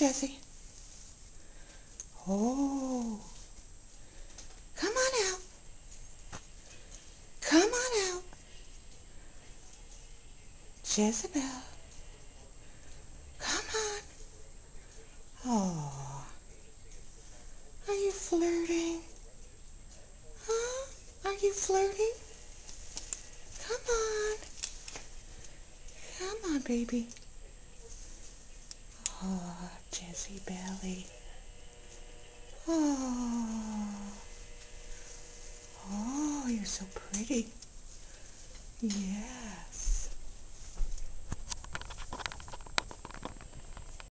Jessie. Oh. Come on out. Come on out. Jezzabelle. Come on. Oh. Are you flirting? Huh? Are you flirting? Come on. Come on, baby. Oh, Jessie Belly. Oh. Oh, you're so pretty. Yeah.